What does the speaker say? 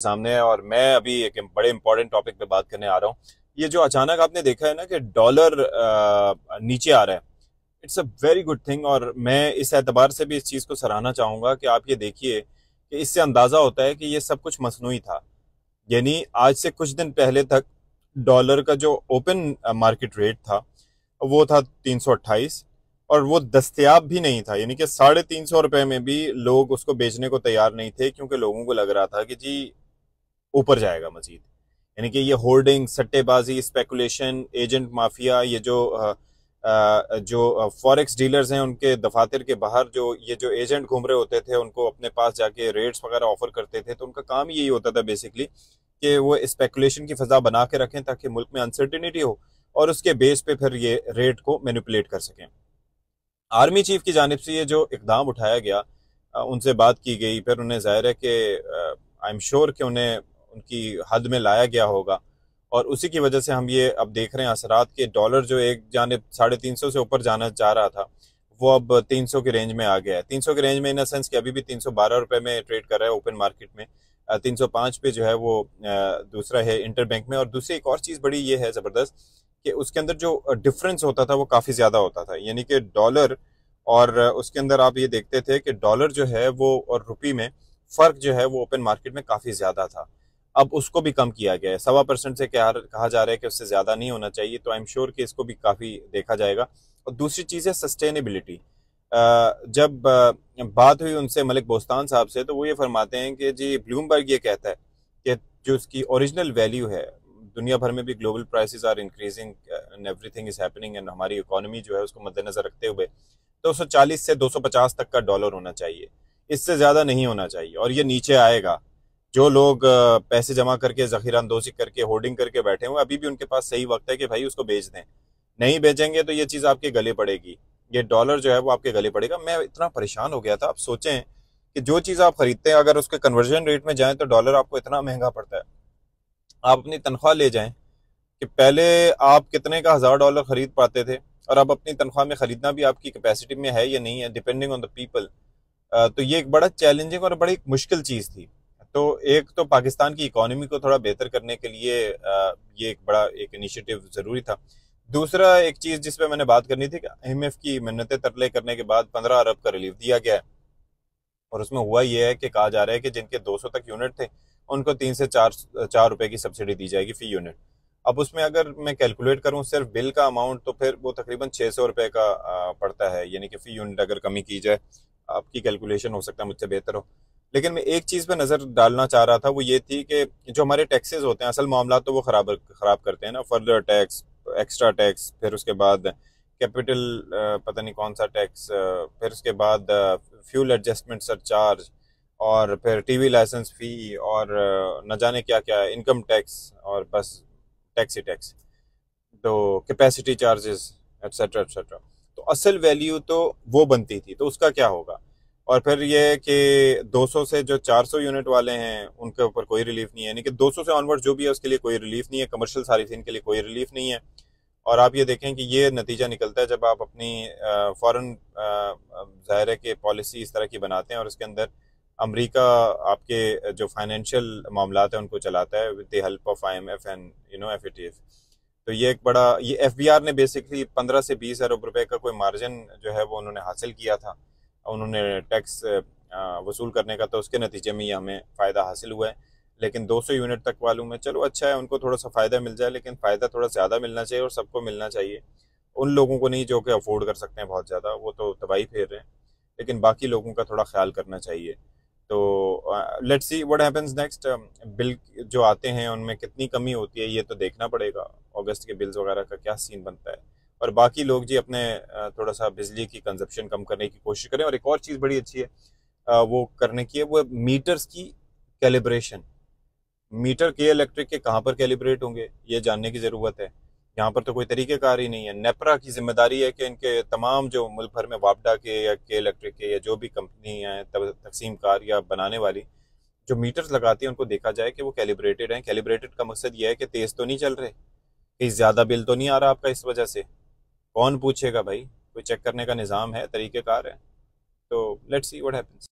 सामने है और मैं अभी एक बड़े इंपॉर्टेंट टॉपिक पे बात करने आ रहा हूँ। ये जो अचानक आपने देखा है ना कि डॉलर नीचे आ रहा है it's a very good thing और मैं इस एतबार से भी इस चीज़ को सराहना चाहूँगा कि आप ये देखिए कि इससे अंदाज़ा होता है कि ये सब कुछ मसनू था। यानी आज से कुछ दिन पहले तक डॉलर का जो ओपन मार्केट रेट था, वो था तीन सौ अट्ठाईस और वो दस्तियाब भी नहीं था। यानी कि साढ़े तीन सौ रुपए में भी लोग उसको बेचने को तैयार नहीं थे क्योंकि लोगों को लग रहा था कि जी ऊपर जाएगा मजीद। यानी कि ये होल्डिंग सट्टेबाजी स्पेकुलेशन एजेंट माफिया ये जो आ, जो फॉरेक्स डीलर्स हैं उनके दफातर के बाहर जो ये जो एजेंट घूम रहे होते थे उनको अपने पास जाके रेट्स वगैरह ऑफ़र करते थे तो उनका काम यही होता था बेसिकली कि वो स्पेकुलेशन की फजा बना के रखें ताकि मुल्क में अनसर्टिनिटी हो और उसके बेस पे फिर ये रेट को मैनिपुलेट कर सकें। आर्मी चीफ की जानब से ये जो इकदाम उठाया गया उनसे बात की गई फिर उन्हें ज़ाहिर है कि आई एम श्योर कि उन्हें उनकी हद में लाया गया होगा। और उसी की वजह से हम ये अब देख रहे हैं, असरात के डॉलर जो एक जानब साढ़े तीन सौ से ऊपर जाना चाह रहा था, वो अब तीन सौ की रेंज में आ गया है। तीन सौ की रेंज में इन सेंस कि अभी भी तीन सौ बारह रुपये में ट्रेड कर रहा है ओपन मार्केट में। तीन सौ पाँच पे जो है वो दूसरा है इंटर बैंक में। और दूसरी एक और चीज़ बड़ी ये है ज़बरदस्त कि उसके अंदर जो डिफरेंस होता था वो काफ़ी ज़्यादा होता था। यानी कि डॉलर और उसके अंदर आप ये देखते थे कि डॉलर जो है वो और रुपी में फ़र्क जो है वो ओपन मार्केट में काफ़ी ज़्यादा था। अब उसको भी कम किया गया है। सवा परसेंट से क्या कहा जा रहा है कि उससे ज़्यादा नहीं होना चाहिए तो आई एम श्योर कि इसको भी काफ़ी देखा जाएगा। और दूसरी चीज़ है सस्टेनेबिलिटी जब बात हुई उनसे मलिक बोस्तान साहब से तो वो ये फरमाते हैं कि जी ब्लूमबर्ग ये कहता है कि जो उसकी ओरिजिनल वैल्यू है, दुनिया भर में भी global prices are increasing and everything is happening and हमारी इकोनॉमी जो है उसको मद्देनजर रखते हुए सौ चालीस से दो सौ पचास तक का डॉलर होना चाहिए। इससे ज़्यादा नहीं होना चाहिए, और ये नीचे आएगा। जो लोग पैसे जमा करके जखीरा अंदोजी करके, होर्डिंग करके बैठे हुए अभी भी उनके पास सही वक्त है कि भाई उसको बेच दें। नहीं बेचेंगे तो ये चीज़ आपके गले पड़ेगी। ये डॉलर जो है वो आपके गले पड़ेगा। मैं इतना परेशान हो गया था। आप सोचें कि जो चीज़ आप खरीदते हैं, अगर उसके कन्वर्जन रेट में जाए तो डॉलर आपको इतना महँगा पड़ता है। आप अपनी तनख्वाह ले जाएँ कि पहले आप कितने का हज़ार डॉलर खरीद पाते थे और अब अपनी तनख्वाह में ख़रीदना भी आपकी कैपेसिटी में है या नहीं है डिपेंडिंग ऑन द पीपल तो ये एक बड़ा चैलेंजिंग और बड़ी मुश्किल चीज़ थी। तो एक तो पाकिस्तान की इकोनॉमी को थोड़ा बेहतर करने के लिए ये एक बड़ा एक इनिशिएटिव ज़रूरी था। दूसरा एक चीज़ जिस पे मैंने बात करनी थी कि एम की मिन्नतें तरले करने के बाद पंद्रह अरब का रिलीफ दिया गया है। और उसमें हुआ यह है कि कहा जा रहा है कि जिनके 200 तक यूनिट थे, उनको तीन से चार चार रुपए की सब्सिडी दी जाएगी फ़ी यूनिट अब उसमें अगर मैं कैलकुलेट करूँ सिर्फ़ बिल का अमाउंट तो फिर वो तकरीबन छः सौ रुपये का पड़ता है। यानी कि फ़ी यूनिट अगर कमी की जाए, आपकी कैलकुलेशन हो सकता है मुझसे बेहतर हो। लेकिन मैं एक चीज़ पे नज़र डालना चाह रहा था, वो ये थी कि जो हमारे टैक्सेस होते हैं, असल मामला तो वो खराब खराब करते हैं ना। फर्दर टैक्स, एक्स्ट्रा टैक्स, फिर उसके बाद कैपिटल पता नहीं कौन सा टैक्स फिर उसके बाद फ्यूल एडजस्टमेंट सरचार्ज और फिर टीवी लाइसेंस फ़ी और न जाने क्या क्या इनकम टैक्स और बस टैक्स ही टैक्स तो कैपेसिटी चार्जेस, एट्सट्रा एट्सट्रा। तो असल वैल्यू तो वो बनती थी तो उसका क्या होगा? और फिर ये कि 200 से जो 400 यूनिट वाले हैं, उनके ऊपर कोई रिलीफ नहीं है। यानी कि 200 से ऑनवर्ड जो भी है, उसके लिए कोई रिलीफ नहीं है। कमर्शियल सारिफिन के लिए कोई रिलीफ नहीं है। और आप ये देखें कि ये नतीजा निकलता है जब आप अपनी फ़ौरन ज़ाहिर है कि पॉलिसी इस तरह की बनाते हैं और उसके अंदर अमेरिका आपके जो फाइनेंशियल मामला है, उनको चलाता है with the help of I M F and you know F A T F तो ये एक बड़ा, ये एफ़ बी आर ने बेसिकली पंद्रह से बीस अरब रुपए का कोई मार्जिन जो है, वो उन्होंने हासिल किया था। उन्होंने टैक्स वसूल करने का तो उसके नतीजे में ही हमें फ़ायदा हासिल हुआ है। लेकिन 200 यूनिट तक वालों में चलो अच्छा है, उनको थोड़ा सा फ़ायदा मिल जाए, लेकिन फ़ायदा थोड़ा ज़्यादा मिलना चाहिए और सबको मिलना चाहिए। उन लोगों को नहीं जो कि अफोर्ड कर सकते हैं बहुत ज़्यादा, वो तो तबाही फेर रहे हैं, लेकिन बाकी लोगों का थोड़ा ख्याल करना चाहिए। तो let's see what happens next bill जो आते हैं, उनमें कितनी कमी होती है, ये तो देखना पड़ेगा। अगस्त के बिल्स वगैरह का क्या सीन बनता है। और बाकी लोग जी अपने थोड़ा सा बिजली की कंजप्शन कम करने की कोशिश करें। और एक और चीज़ बड़ी अच्छी है वो करने की है, वो मीटर्स की कैलिब्रेशन मीटर के इलेक्ट्रिक के कहाँ पर कैलिब्रेट होंगे, ये जानने की ज़रूरत है। यहाँ पर तो कोई तरीक़ेकार ही नहीं है। नेपरा की ज़िम्मेदारी है कि इनके तमाम जो मुल्क भर में वापडा के या के इलेक्ट्रिक के या जो भी कंपनी हैं तकसीम कार या बनाने वाली, जो मीटर्स लगाती हैं, उनको देखा जाए कि वो कैलिब्रेटेड हैं। कैलिब्रेटेड का मकसद ये है कि तेज़ तो नहीं चल रहे कहीं ज़्यादा बिल तो नहीं आ रहा आपका इस वजह से। कौन पूछेगा भाई? कोई चेक करने का निज़ाम है? तरीक़ेकार है? तो लेट्स सी व्हाट हैपेंस